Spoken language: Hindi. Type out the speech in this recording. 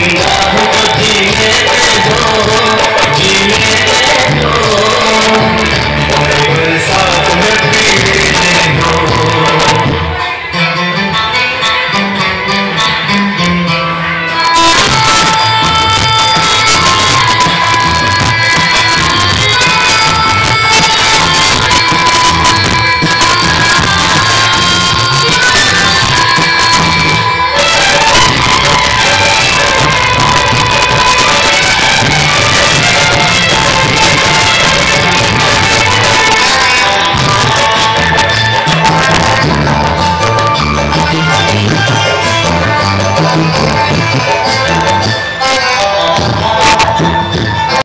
गंगा हो जी में जो